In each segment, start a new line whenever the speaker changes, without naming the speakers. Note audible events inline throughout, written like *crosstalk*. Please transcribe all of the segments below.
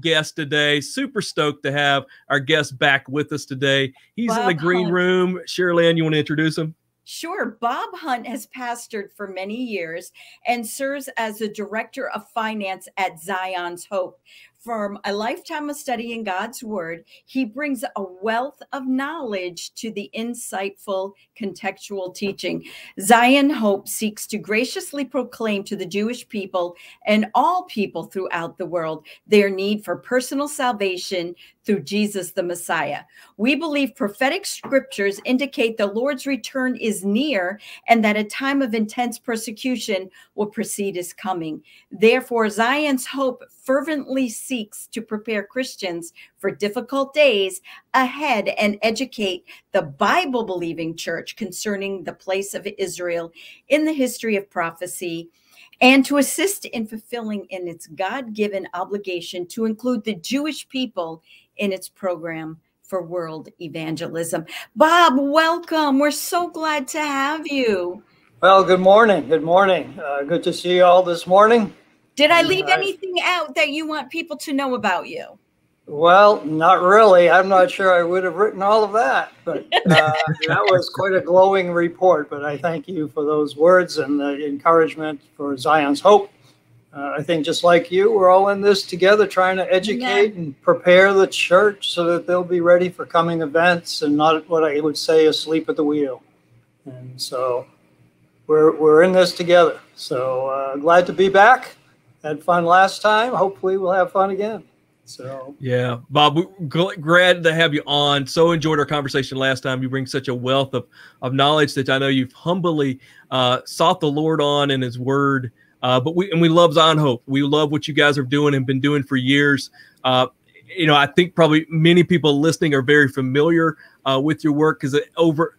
guest today. Super stoked to have our guest back with us today. He's Bob in the green Hunt. room. Shirley, you want to introduce him?
Sure. Bob Hunt has pastored for many years and serves as the director of finance at Zion's Hope, from a lifetime of studying God's word, he brings a wealth of knowledge to the insightful contextual teaching. Zion Hope seeks to graciously proclaim to the Jewish people and all people throughout the world their need for personal salvation through Jesus the Messiah. We believe prophetic scriptures indicate the Lord's return is near and that a time of intense persecution will precede his coming. Therefore, Zion's Hope fervently seeks to prepare Christians for difficult days ahead and educate the Bible believing church concerning the place of Israel in the history of prophecy and to assist in fulfilling in its God-given obligation to include the Jewish people in its program for world evangelism. Bob, welcome. We're so glad to have you.
Well, good morning. Good morning. Uh, good to see you all this morning.
Did I leave anything out that you want people to know about you?
Well, not really. I'm not sure I would have written all of that, but uh, *laughs* that was quite a glowing report. But I thank you for those words and the encouragement for Zion's Hope. Uh, I think just like you, we're all in this together trying to educate yeah. and prepare the church so that they'll be ready for coming events and not what I would say asleep at the wheel. And so we're, we're in this together. So uh, glad to be back had fun last time. Hopefully, we'll have fun again. So
yeah, Bob, glad to have you on. So enjoyed our conversation last time. You bring such a wealth of of knowledge that I know you've humbly uh, sought the Lord on in His Word. Uh, but we and we love Zion Hope. We love what you guys are doing and been doing for years. Uh, you know, I think probably many people listening are very familiar uh, with your work because over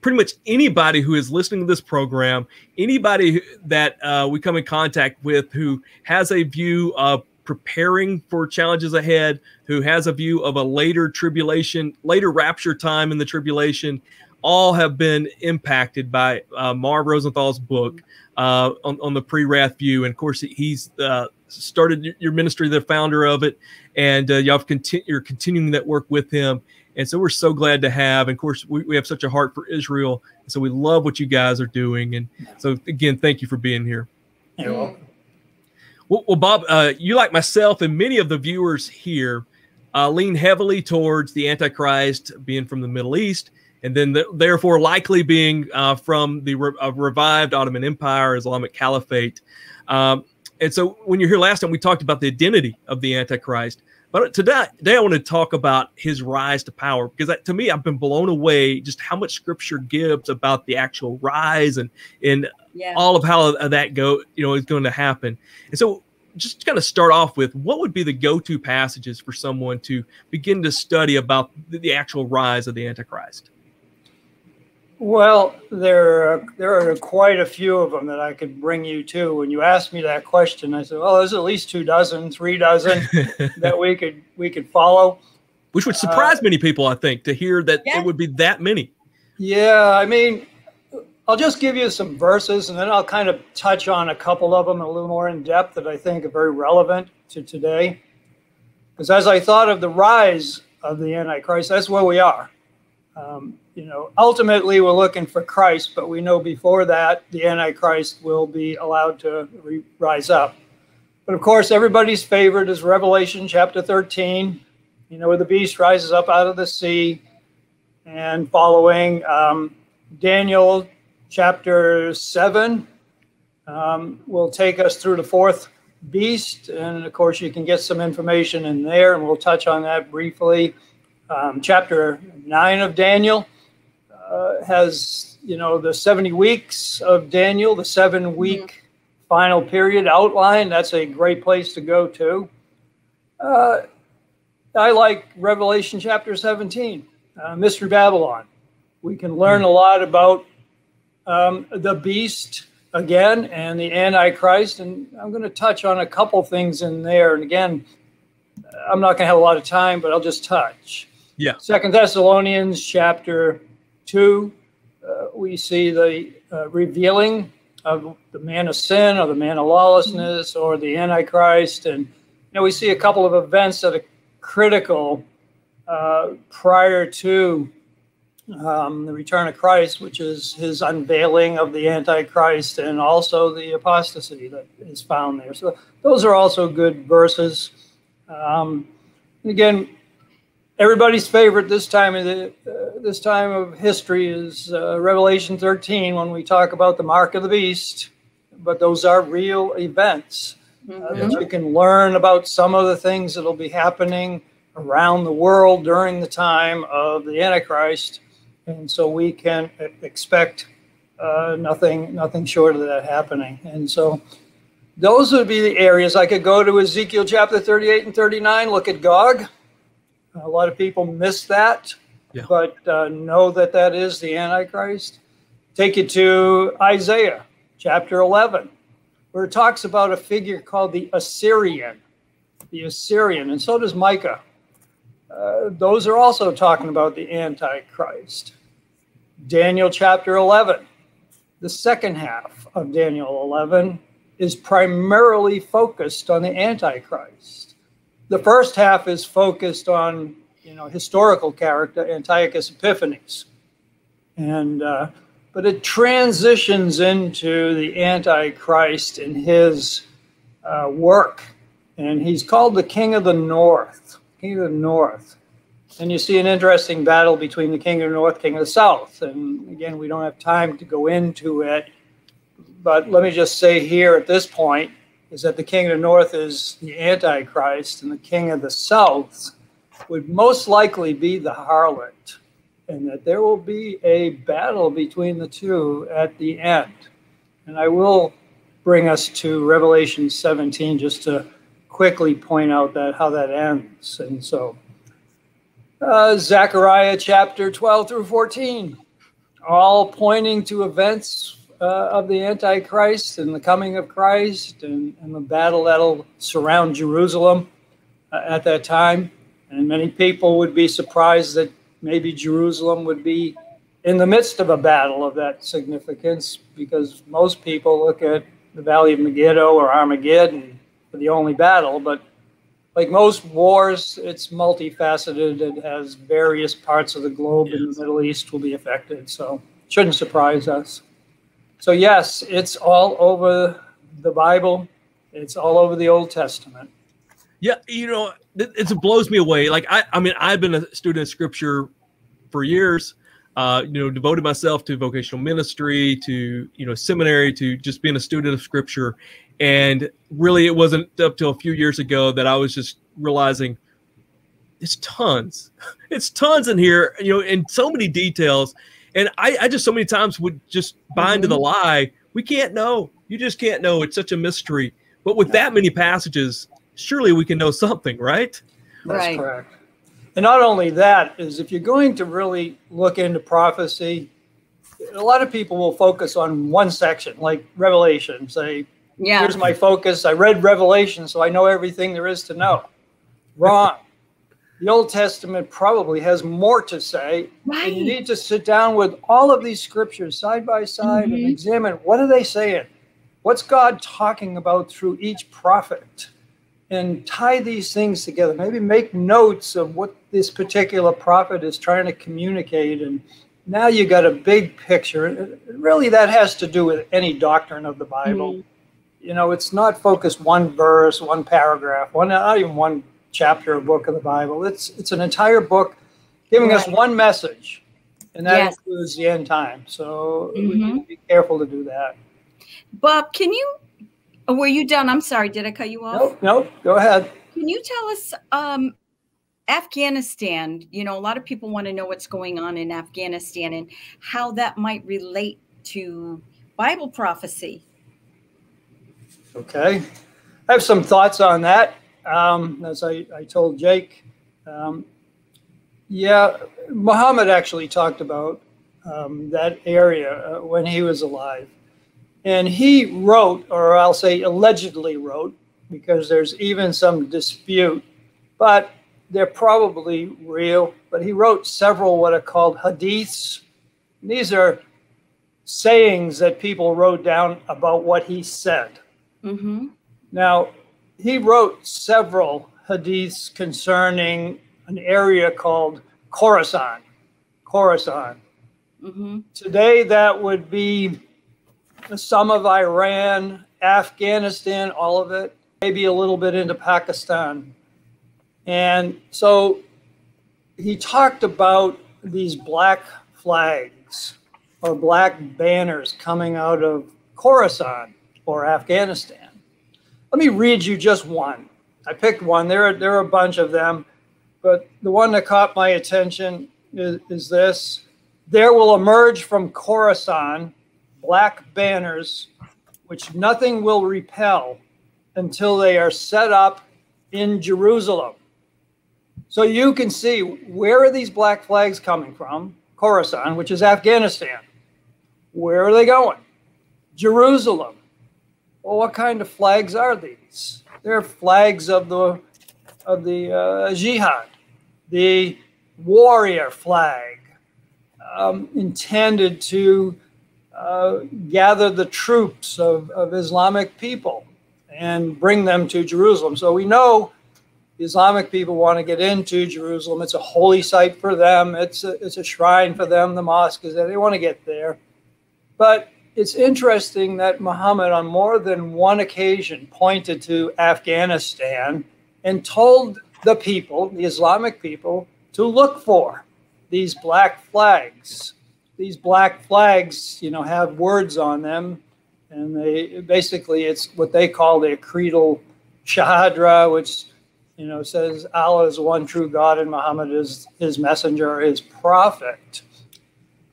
pretty much anybody who is listening to this program, anybody that uh, we come in contact with who has a view of preparing for challenges ahead, who has a view of a later tribulation, later rapture time in the tribulation, all have been impacted by uh, Marv Rosenthal's book uh, on, on the pre-wrath view. And of course, he's uh, started your ministry, the founder of it, and uh, y'all continu- you're continuing that work with him. And so we're so glad to have. And of course, we, we have such a heart for Israel. So we love what you guys are doing. And so, again, thank you for being here.
You're welcome.
Well, well Bob, uh, you, like myself and many of the viewers here, uh, lean heavily towards the Antichrist being from the Middle East, and then the, therefore likely being uh, from the re- uh, revived Ottoman Empire, Islamic Caliphate. Um, and so, when you're here last time, we talked about the identity of the Antichrist. But today, today I want to talk about his rise to power because that, to me, I've been blown away just how much Scripture gives about the actual rise and and yeah. all of how that go you know is going to happen. And so, just kind of start off with what would be the go-to passages for someone to begin to study about the actual rise of the Antichrist.
Well, there are, there are quite a few of them that I could bring you to. When you asked me that question, I said, "Well, there's at least two dozen, three dozen *laughs* that we could we could follow."
Which would surprise uh, many people, I think, to hear that yeah. it would be that many.
Yeah, I mean, I'll just give you some verses, and then I'll kind of touch on a couple of them a little more in depth that I think are very relevant to today. Because as I thought of the rise of the Antichrist, that's where we are. Um, you know, ultimately we're looking for Christ, but we know before that the Antichrist will be allowed to rise up. But of course, everybody's favorite is Revelation chapter 13, you know, where the beast rises up out of the sea and following um, Daniel chapter 7 um, will take us through the fourth beast. And of course, you can get some information in there, and we'll touch on that briefly. Um, chapter 9 of Daniel uh, has you know the 70 weeks of Daniel, the seven week mm-hmm. final period outline. That's a great place to go to. Uh, I like Revelation chapter 17, uh, Mystery Babylon. We can learn mm-hmm. a lot about um, the beast again and the Antichrist, and I'm going to touch on a couple things in there. And again, I'm not going to have a lot of time, but I'll just touch.
Yeah.
Second Thessalonians chapter Two, uh, we see the uh, revealing of the man of sin or the man of lawlessness or the Antichrist. And Now we see a couple of events that are critical uh, prior to um, the return of Christ, which is his unveiling of the Antichrist and also the apostasy that is found there. So those are also good verses. Um, again, everybody's favorite this time of the uh, this time of history is uh, Revelation 13 when we talk about the mark of the beast. But those are real events mm-hmm. uh, that mm-hmm. you can learn about some of the things that'll be happening around the world during the time of the Antichrist, and so we can expect uh, nothing nothing short of that happening. And so those would be the areas I could go to Ezekiel chapter 38 and 39. Look at Gog. A lot of people miss that, yeah. but uh, know that that is the Antichrist. Take you to Isaiah chapter 11, where it talks about a figure called the Assyrian. The Assyrian, and so does Micah. Uh, those are also talking about the Antichrist. Daniel chapter 11, the second half of Daniel 11 is primarily focused on the Antichrist the first half is focused on you know historical character Antiochus Epiphanes, and uh, but it transitions into the Antichrist in his uh, work, and he's called the King of the North, King of the North. And you see an interesting battle between the King of the North, King of the South. And again, we don't have time to go into it, but let me just say here at this point is that the king of the north is the Antichrist, and the king of the south would most likely be the harlot, and that there will be a battle between the two at the end. And I will bring us to Revelation 17 just to quickly point out that how that ends. And so, uh, Zechariah chapter 12 through 14, all pointing to events uh, of the Antichrist and the coming of Christ and, and the battle that'll surround Jerusalem uh, at that time. And many people would be surprised that maybe Jerusalem would be in the midst of a battle of that significance because most people look at the Valley of Megiddo or Armageddon for the only battle, but like most wars, it's multifaceted. It has various parts of the globe yes. in the Middle East will be affected. So shouldn't surprise us. So, yes, it's all over the Bible, it's all over the Old Testament.
Yeah, you know, it, it blows me away. Like, I, I mean, I've been a student of scripture for years. Uh, you know, devoted myself to vocational ministry, to you know, seminary, to just being a student of scripture. And really, it wasn't up till a few years ago that I was just realizing it's tons, *laughs* it's tons in here. You know, in so many details. And I, I just so many times would just buy mm-hmm. into the lie. We can't know. You just can't know. It's such a mystery. But with that many passages, surely we can know something, right?
That's right. correct. And not only that is if you're going to really look into prophecy, a lot of people will focus on one section, like Revelation. Say, yeah. here's my focus. I read Revelation, so I know everything there is to know. Wrong the Old Testament probably has more to say. Right. And you need to sit down with all of these scriptures side by side mm-hmm. and examine what are they saying? What's God talking about through each prophet? And tie these things together. Maybe make notes of what this particular prophet is trying to communicate. And now you got a big picture. Really, that has to do with any doctrine of the Bible. Mm-hmm. You know, it's not focused one verse, one paragraph, one not even one chapter or book of the Bible. It's it's an entire book giving right. us one message, and that yes. includes the end time. So mm-hmm. we need to be careful to do that.
Bob, can you? Oh, were you done? I'm sorry. Did I cut you off?
Nope. Nope. Go ahead.
Can you tell us? Um, Afghanistan, you know, a lot of people want to know what's going on in Afghanistan and how that might relate to Bible prophecy.
Okay. I have some thoughts on that um, as I, I told Jake. Um, yeah, Muhammad actually talked about um, that area uh, when he was alive. And he wrote, or I'll say allegedly wrote, because there's even some dispute, but they're probably real. But he wrote several what are called hadiths. These are sayings that people wrote down about what he said. Mm-hmm. Now, he wrote several hadiths concerning an area called Khorasan. Khorasan. Mm-hmm. Today, that would be some of Iran, Afghanistan, all of it, maybe a little bit into Pakistan. And so he talked about these black flags or black banners coming out of Khorasan or Afghanistan. Let me read you just one. I picked one. There are, there are a bunch of them, but the one that caught my attention is, is this. There will emerge from Khorasan black banners, which nothing will repel until they are set up in Jerusalem. So you can see where are these black flags coming from? Khorasan, which is Afghanistan. Where are they going? Jerusalem. Well, what kind of flags are these? They're flags of the of the uh, jihad, the warrior flag, um, intended to uh, gather the troops of, of Islamic people and bring them to Jerusalem. So we know Islamic people want to get into Jerusalem. It's a holy site for them. It's a, it's a shrine for them. The mosque is there. They want to get there. But it's interesting that Muhammad, on more than one occasion, pointed to Afghanistan and told the people, the Islamic people, to look for these black flags. These black flags, you know, have words on them, and they basically it's what they call the creedal shahada, which you know says Allah is one true God and Muhammad is his messenger, his prophet.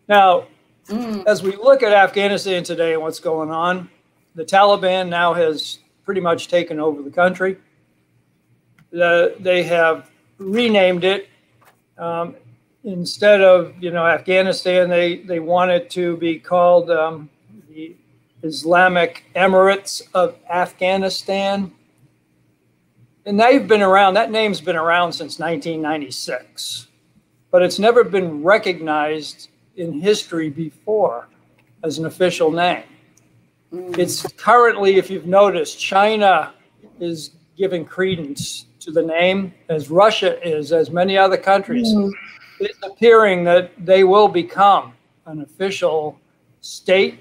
Now, Mm. As we look at Afghanistan today and what's going on, the Taliban now has pretty much taken over the country. The, they have renamed it. Um, instead of you know Afghanistan, they they want it to be called um, the Islamic Emirates of Afghanistan. And they've been around. That name's been around since 1996, but it's never been recognized in history before as an official name. Mm. It's currently, if you've noticed, China is giving credence to the name as Russia is, as many other countries. Mm. It's appearing that they will become an official state.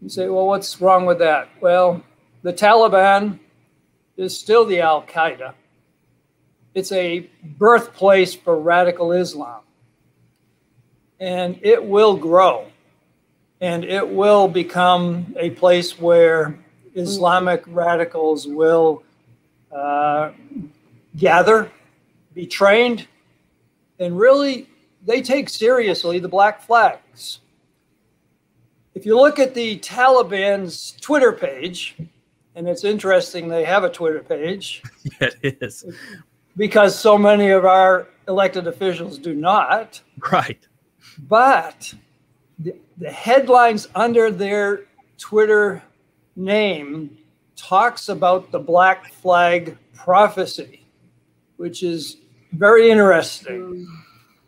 You say, well, what's wrong with that? Well, the Taliban is still the Al Qaeda. It's a birthplace for radical Islam and it will grow and it will become a place where Islamic radicals will uh, gather, be trained, and really they take seriously the black flags. If you look at the Taliban's Twitter page, and it's interesting they have a Twitter page. *laughs*
Yeah, it is.
Because so many of our elected officials do not.
Right.
But the, the headlines under their Twitter name talks about the black flag prophecy, which is very interesting.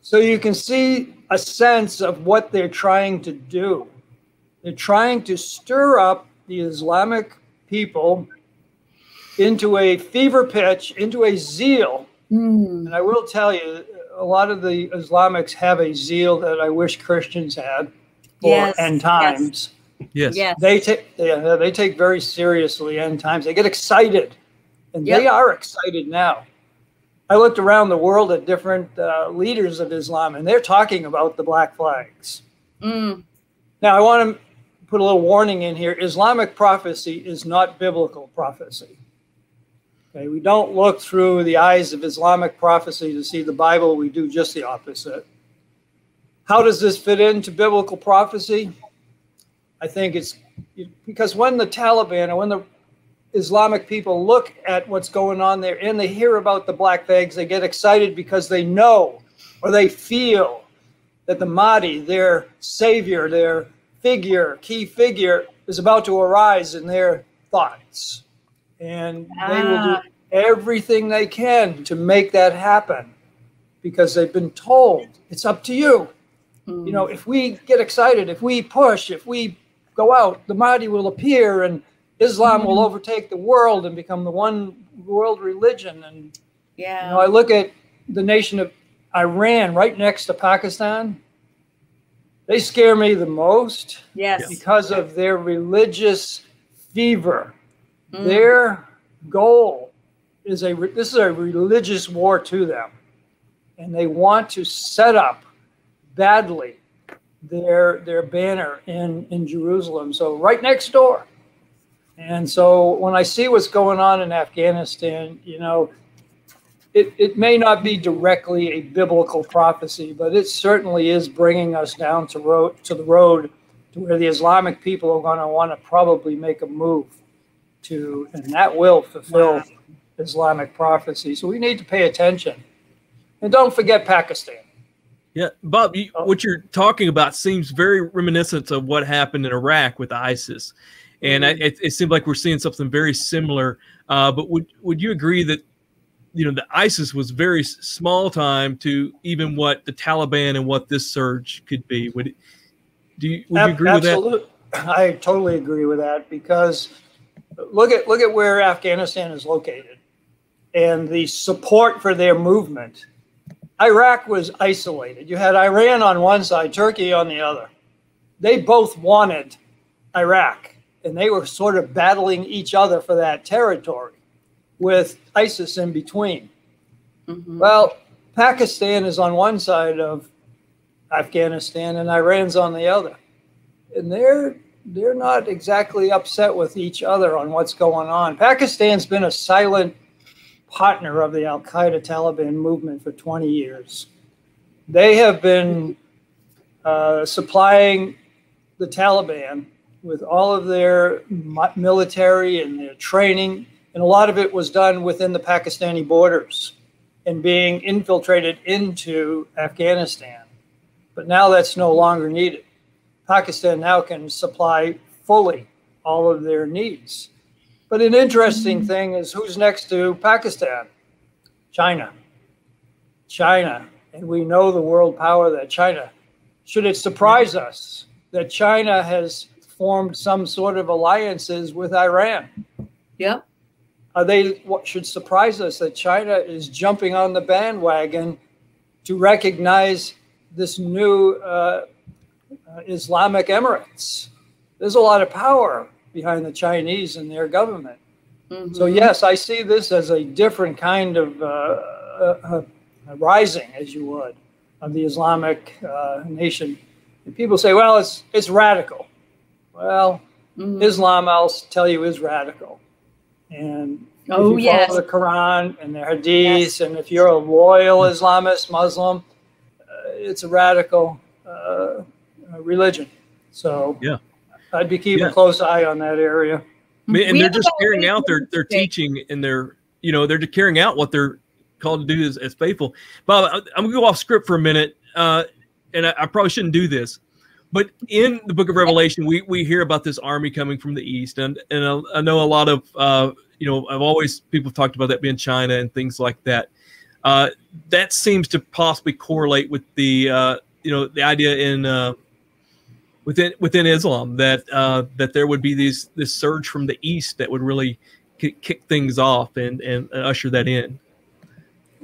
So you can see a sense of what they're trying to do. They're trying to stir up the Islamic people into a fever pitch, into a zeal. Mm. And I will tell you, a lot of the Islamics have a zeal that I wish Christians had for yes, end times.
Yes. yes.
They take yeah, they take very seriously end times. They get excited. And yep. they are excited now. I looked around the world at different uh, leaders of Islam and they're talking about the black flags. Mm. Now I want to put a little warning in here. Islamic prophecy is not biblical prophecy. Okay, we don't look through the eyes of Islamic prophecy to see the Bible, we do just the opposite. How does this fit into biblical prophecy? I think it's because when the Taliban or when the Islamic people look at what's going on there and they hear about the black flags, they get excited because they know or they feel that the Mahdi, their savior, their figure, key figure, is about to arise in their thoughts and ah. they will do ah. everything they can to make that happen because they've been told it's up to you. Mm. You know, if we get excited, if we push, if we go out, the Mahdi will appear and Islam will overtake the world and become the one world religion. And
Yeah.
you know, I look at the nation of Iran right next to Pakistan. They scare me the most
yes.
because of their religious fever.
Mm.
Their goal is a this is a religious war to them, and they want to set up badly their their banner in in Jerusalem. So right next door. And so when I see what's going on in Afghanistan, you know, it, it may not be directly a biblical prophecy, but it certainly is bringing us down to road to the road to where the Islamic people are going to want to probably make a move to, and that will fulfill. Islamic prophecy. So we need to pay attention, and don't forget Pakistan.
Yeah, Bob, you,
Oh.
what you're talking about seems very reminiscent of what happened in Iraq with ISIS, and I, it, it seems like we're seeing something very similar. Uh, but would would you agree that you know the ISIS was very small time to even what the Taliban and what this surge could be? Would do you would you agree with that?
I totally agree with that because look at look at where Afghanistan is located and the support for their movement. Iraq was isolated. You had Iran on one side, Turkey on the other. They both wanted Iraq, and they were sort of battling each other for that territory with ISIS in between.
Mhm.
Well, Pakistan is on one side of Afghanistan and Iran's on the other. And they're they're not exactly upset with each other on what's going on. Pakistan's been a silent partner of the Al Qaeda Taliban movement for 20 years. They have been uh, supplying the Taliban with all of their military and their training, and a lot of it was done within the Pakistani borders and being infiltrated into Afghanistan. But now that's no longer needed. Pakistan now can supply fully all of their needs. But an interesting mm-hmm. thing is who's next to Pakistan? China. China. And we know the world power that China. Should it surprise mm-hmm. us that China has formed some sort of alliances with Iran?
Yep.
Are they what should surprise us that China is jumping on the bandwagon to recognize this new uh, Islamic Emirates? There's a lot of power behind the Chinese and their government.
Mhm.
So yes, I see this as a different kind of uh, uh, uh, rising, as you would, of the Islamic uh, nation. And people say, "Well, it's it's radical." Well,
Mhm.
Islam, I'll tell you, is radical. And
Oh,
if you follow
yes.
the Quran and the Hadiths, and if you're a loyal Islamist Muslim, uh, it's a radical uh, uh, religion. So
Yeah.
I'd be keeping
Yeah.
a close eye on that area.
And
We
they're just carrying out their their teaching and their you know they're just carrying out what they're called to do as, as faithful. Bob, I- I'm gonna go off script for a minute, uh, and I, I probably shouldn't do this, but in the Book of Revelation, we we hear about this army coming from the east, and and I, I know a lot of uh, you know I've always people have talked about that being China and things like that. Uh, that seems to possibly correlate with the uh, you know the idea in uh, within within Islam that uh, that there would be these this surge from the east that would really kick, kick things off and and usher that in.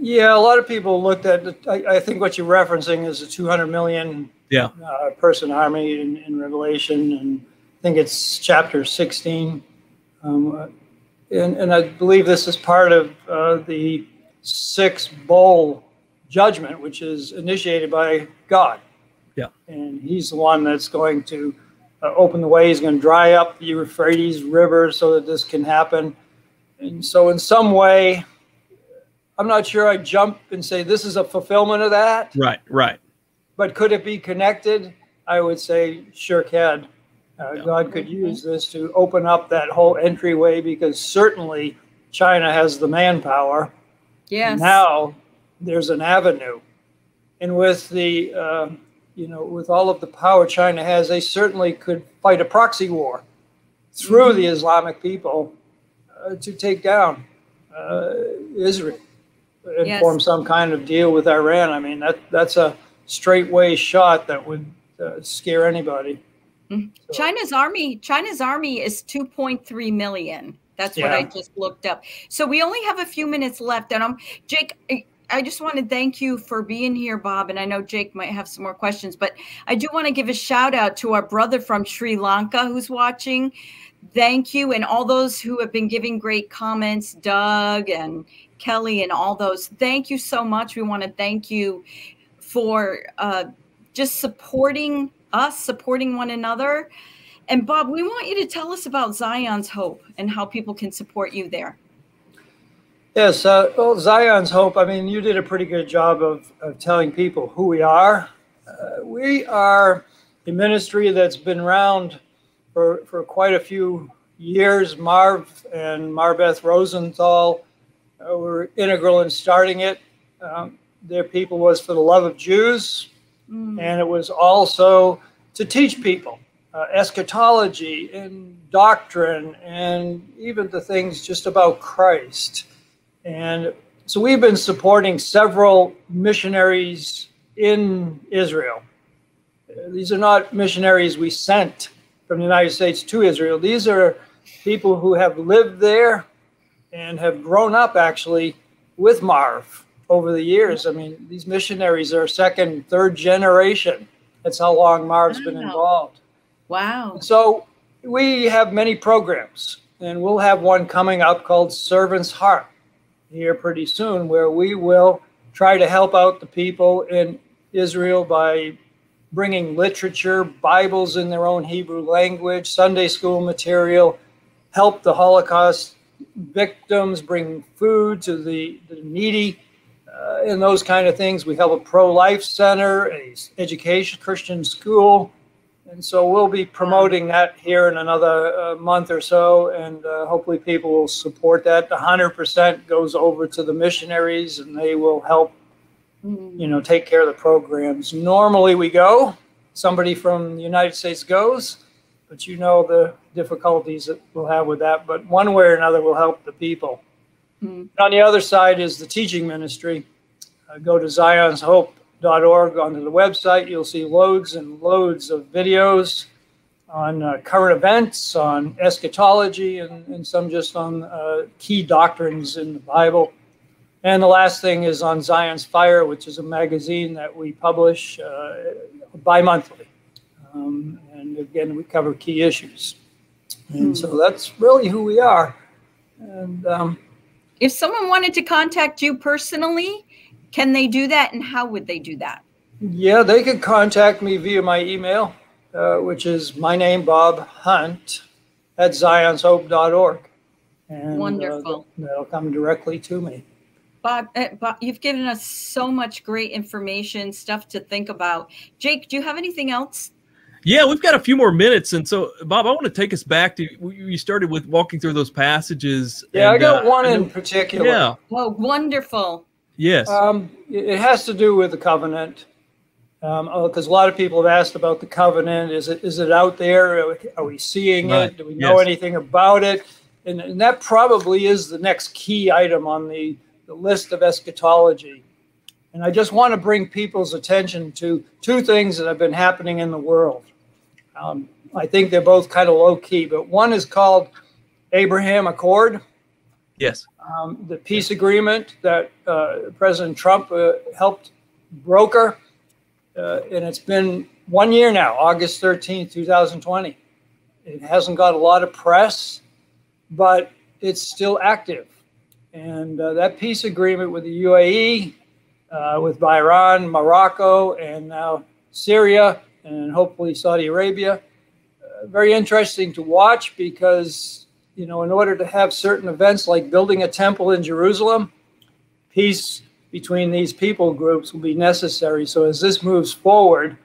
Yeah, a lot of people looked at. I, I think what you're referencing is a 200 million
Yeah.
uh, person army in, in Revelation, and I think it's chapter 16. Um, uh, and, and I believe this is part of uh, the six bowl judgment, which is initiated by God.
Yeah.
And He's the one that's going to uh, open the way. He's going to dry up the Euphrates River so that this can happen. And so, in some way, I'm not sure I jump and say this is a fulfillment of that.
Right, right.
But could it be connected? I would say sure can. Uh,
Yeah.
God could use this to open up that whole entryway because certainly China has the manpower.
Yes.
Now there's an avenue, and with the uh, you know with all of the power China has, they certainly could fight a proxy war through
Mm-hmm.
the Islamic people uh, to take down uh, Israel and
Yes.
form some kind of deal with Iran. I mean that that's a straightway shot that would uh, scare anybody.
Mm-hmm. So, China's army, China's army is 2.3 million. That's yeah. what I just looked up. So we only have a few minutes left, and I'm Jake. I just want to thank you for being here, Bob. And I know Jake might have some more questions, but I do want to give a shout out to our brother from Sri Lanka who's watching. Thank you. And all those who have been giving great comments, Doug and Kelly, and all those. Thank you so much. We want to thank you for uh, just supporting us, supporting one another. And Bob, we want you to tell us about Zion's Hope and how people can support you there.
Yes, uh, well, Zion's Hope, I mean, you did a pretty good job of, of telling people who we are. Uh, we are a ministry that's been around for, for quite a few years. Marv and Marbeth Rosenthal uh, were integral in starting it. Um, their people was for the love of Jews, mm. and it was also to teach people uh, eschatology and doctrine and even the things just about Christ. And so we've been supporting several missionaries in Israel. These are not missionaries we sent from the United States to Israel. These are people who have lived there and have grown up actually with Marv over the years. I mean, these missionaries are second, third generation. That's how long Marv's wow. been involved.
Wow.
So we have many programs, and we'll have one coming up called Servant's Heart here pretty soon, where we will try to help out the people in Israel by bringing literature, Bibles in their own Hebrew language, Sunday school material, help the Holocaust victims, bring food to the, the needy, uh, and those kind of things. We have a pro life center, a education Christian school. And so we'll be promoting that here in another uh, month or so, and uh, hopefully people will support that. The hundred percent goes over to the missionaries, and they will help, you know, take care of the programs. Normally we go, somebody from the United States goes, but you know the difficulties that we'll have with that. But one way or another, we'll help the people. Mm-hmm. On the other side is the teaching ministry. Uh, go to Zion's Hope org onto the website. You'll see loads and loads of videos on uh, current events, on eschatology, and, and some just on uh, key doctrines in the Bible. And the last thing is on Zion's Fire, which is a magazine that we publish uh, bi monthly. Um, and again, we cover key issues. And hmm. so that's really who we are. And um,
if someone wanted to contact you personally, can they do that, and how would they do that?
Yeah, they could contact me via my email, uh, which is my name, Bob Hunt, at zionshope.org. And,
uh, Wonderful.
Uh, that'll come directly to me.
Bob, uh, Bob, you've given us so much great information, stuff to think about. Jake, do you have anything else?
Yeah, we've got a few more minutes, and so Bob, I want to take us back to you started with walking through those passages.
Yeah,
and,
I got uh, one in particular.
Yeah.
Well, wonderful.
Yes.
Um, it has to do with the covenant. Because um, oh, a lot of people have asked about the covenant. Is it is it out there? Are we seeing right. it? Do we know yes. anything about it? And, and, that probably is the next key item on the, the list of eschatology. And I just want to bring people's attention to two things that have been happening in the world. Um, I think they're both kind of low key, but one is called Abraham Accord.
Yes.
Um, the peace agreement that uh, President Trump uh, helped broker, uh, and it's been one year now, August 13, 2020. It hasn't got a lot of press, but it's still active. And uh, that peace agreement with the UAE, uh, with Bahrain, Morocco, and now Syria, and hopefully Saudi Arabia, uh, very interesting to watch because you know, in order to have certain events like building a temple in Jerusalem, peace between these people groups will be necessary. So as this moves forward,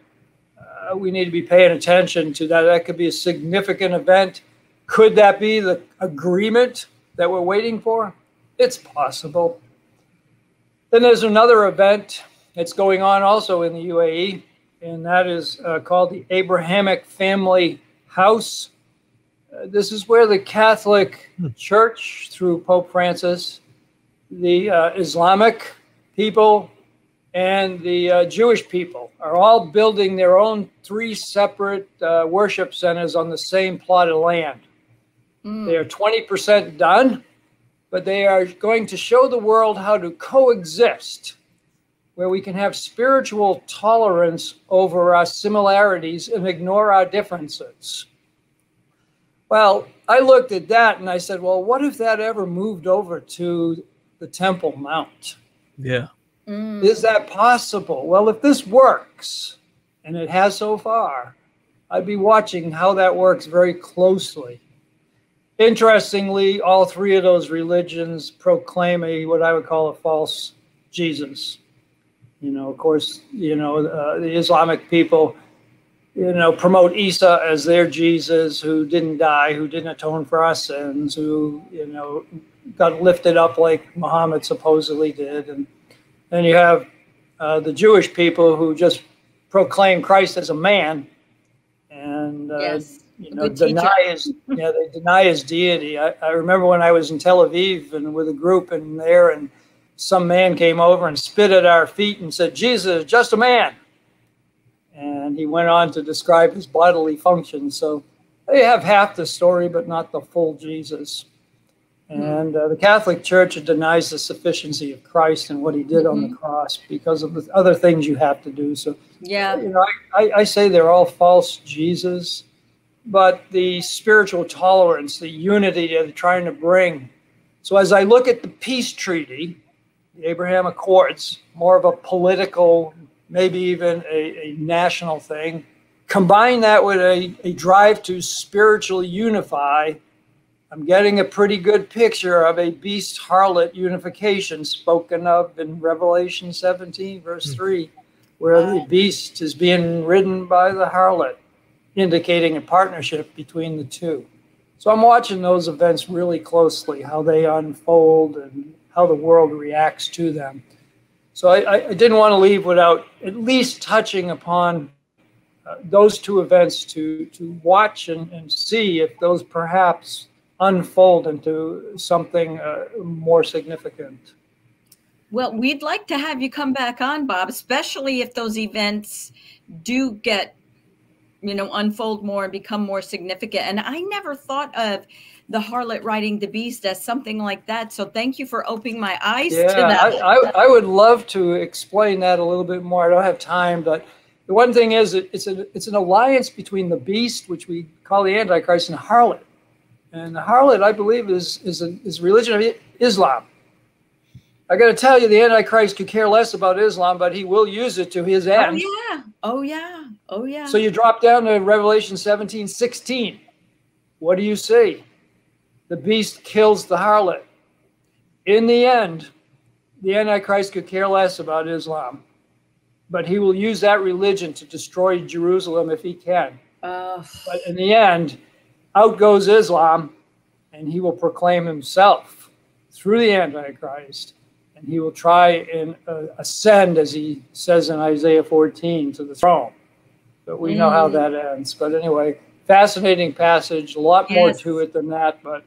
uh, we need to be paying attention to that. That could be a significant event. Could that be the agreement that we're waiting for? It's possible. Then there's another event that's going on also in the UAE, and that is uh, called the Abrahamic Family House this is where the Catholic hmm. Church, through Pope Francis, the uh, Islamic people, and the uh, Jewish people are all building their own three separate uh, worship centers on the same plot of land. Mm. They are 20% done, but they are going to show the world how to coexist, where we can have spiritual tolerance over our similarities and ignore our differences. Well, I looked at that and I said, well, what if that ever moved over to the Temple Mount?
Yeah.
Mm. Is that possible? Well, if this works, and it has so far, I'd be watching how that works very closely. Interestingly, all three of those religions proclaim a what I would call a false Jesus. You know, of course, you know uh, the Islamic people, you know, promote Isa as their Jesus, who didn't die, who didn't atone for our sins, who you know got lifted up like Muhammad supposedly did, and then you have uh, the Jewish people who just proclaim Christ as a man, and uh, yes. you know deny his yeah they deny his deity. I, I remember when I was in Tel Aviv and with a group in there, and some man came over and spit at our feet and said, "Jesus is just a man," and he went on to describe his bodily functions. So they have half the story, but not the full Jesus. Hmm. And uh, the Catholic Church denies the sufficiency of Christ and what he did on the mm-hmm. cross because of the other things you have to do. So,
yeah,
you know, I, I say they're all false Jesus, but the spiritual tolerance, the unity they're trying to bring. So, as I look at the peace treaty, the Abraham Accords, more of a political, maybe even a, a national thing, combine that with a, a drive to spiritually unify I'm getting a pretty good picture of a beast harlot unification spoken of in Revelation 17, verse hmm. 3, where the beast is being ridden by the harlot, indicating a partnership between the two. So I'm watching those events really closely, how they unfold and how the world reacts to them. So I, I didn't want to leave without at least touching upon uh, those two events to, to watch and, and see if those perhaps unfold into something uh, more significant.
Well, we'd like to have you come back on, Bob, especially if those events do get, you know, unfold more and become more significant. And I never thought of the harlot riding the beast as something like that. So thank you for opening my eyes
yeah,
to that.
I, I, I would love to explain that a little bit more. I don't have time, but the one thing is it's a, it's an alliance between the beast, which we call the Antichrist, and harlot. And the harlot, I believe, is is a is religion of Islam. I got to tell you, the Antichrist could care less about Islam, but he will use it to his oh, end.
Oh yeah, oh yeah, oh yeah.
So you drop down to Revelation 17, 16. What do you see? The beast kills the harlot. In the end, the Antichrist could care less about Islam, but he will use that religion to destroy Jerusalem if he can. Uh, but in the end, out goes Islam, and he will proclaim himself through the Antichrist, and he will try and uh, ascend, as he says in Isaiah 14, to the throne. But we mm. know how mm. that ends. But anyway, fascinating passage, a lot yes. more to it than that, but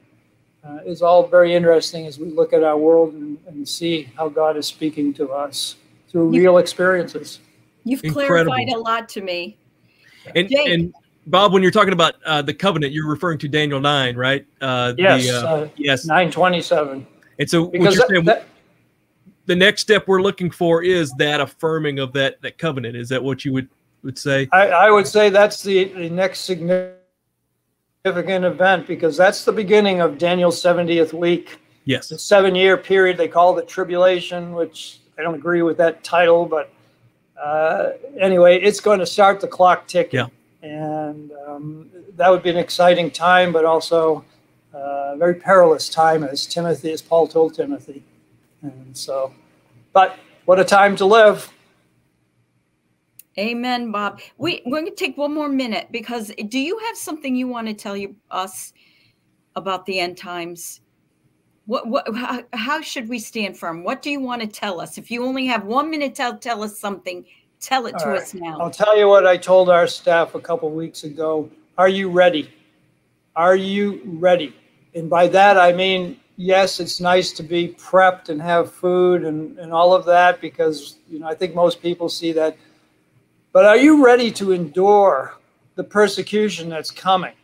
uh, it's all very interesting as we look at our world and, and see how God is speaking to us through you, real experiences.
You've Incredible. clarified a lot to me.
And, and Bob, when you're talking about uh, the covenant, you're referring to Daniel nine, right?
Uh, yes. The, uh, yes. Nine twenty-seven.
And so, because that, saying, that, the next step we're looking for is that affirming of that that covenant. Is that what you would would say?
I, I would say that's the, the next significant event because that's the beginning of Daniel's seventieth week.
Yes.
The seven-year period they call the tribulation, which I don't agree with that title, but uh, anyway, it's going to start the clock ticking.
Yeah
and um, that would be an exciting time, but also a very perilous time, as Timothy, as Paul told Timothy. And so, but what a time to live.
Amen, Bob. We, we're going to take one more minute because eh, do you have something you want to tell you, us about the end times? What, what, how, how should we stand firm? What do you want to tell us? If you only have one minute to tell us something, Tell it All to right. us now.
I'll tell you what I told our staff a couple weeks ago. Are you ready? Are you ready? And by that, I mean yes, it's nice to be prepped and have food and, and all of that because, you know, I think most people see that. But are you ready to endure the persecution that's coming?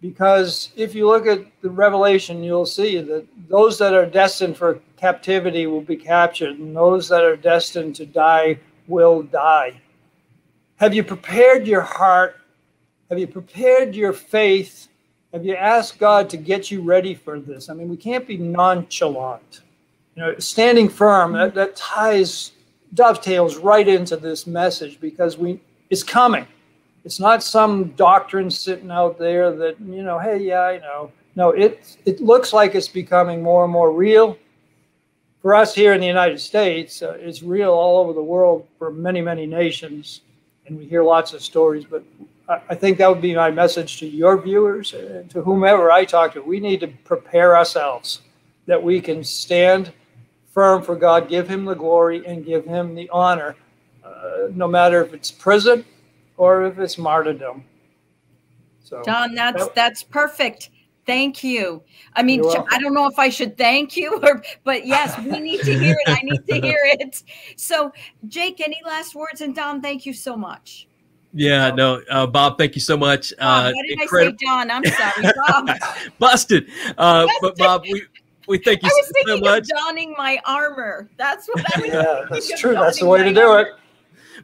Because if you look at the Revelation, you'll see that those that are destined for captivity will be captured, and those that are destined to die will die. Have you prepared your heart? Have you prepared your faith have you asked God to get you ready for this? I mean, we can't be nonchalant. You know, standing firm, that, that ties, dovetails right into this message because we it's coming. It's not some doctrine sitting out there that, you know, hey, yeah, I know. No, it it looks like it's becoming more and more real. For us here in the United States, uh, it's real all over the world for many, many nations. And we hear lots of stories, but I think that would be my message to your viewers and to whomever I talk to. We need to prepare ourselves that we can stand firm for God, give Him the glory, and give Him the honor, uh, no matter if it's prison or if it's martyrdom.
So, Don, that's that's perfect. Thank you. I mean, I don't know if I should thank you *laughs* or, but yes, *laughs* we need to hear it. I need to hear it. So, Jake, any last words? And Don, thank you so much.
Yeah, no, uh, Bob, thank you so much.
Uh, why did incredible. I say Don? I'm sorry, Bob. *laughs*
Busted. Uh, Busted. But Bob, we we thank you I was so much.
donning my armor. That's what I was.
yeah, that's true. That's the way to do it.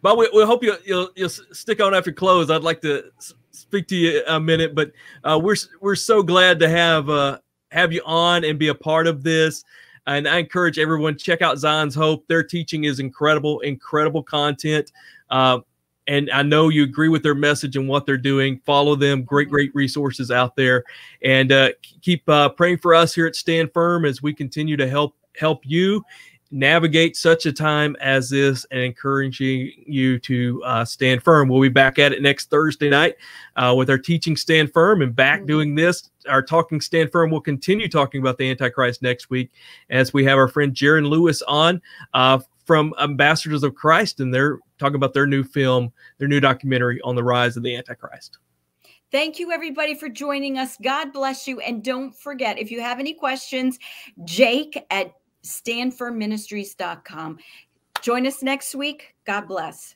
But we, we hope you, you'll you'll stick on after close. I'd like to speak to you a minute, but uh, we're we're so glad to have uh, have you on and be a part of this. And I encourage everyone check out Zion's Hope. Their teaching is incredible, incredible content. Uh, and I know you agree with their message and what they're doing. Follow them. Great, mm-hmm. great resources out there, and uh, keep uh, praying for us here at Stand Firm as we continue to help help you navigate such a time as this, and encouraging you to uh, stand firm. We'll be back at it next Thursday night uh, with our teaching Stand Firm, and back mm-hmm. doing this. Our talking Stand Firm. We'll continue talking about the Antichrist next week as we have our friend Jaron Lewis on uh, from Ambassadors of Christ, and they're talking about their new film, their new documentary on the rise of the Antichrist.
Thank you, everybody, for joining us. God bless you. And don't forget, if you have any questions, Jake at standfirmministries.com. Join us next week. God bless.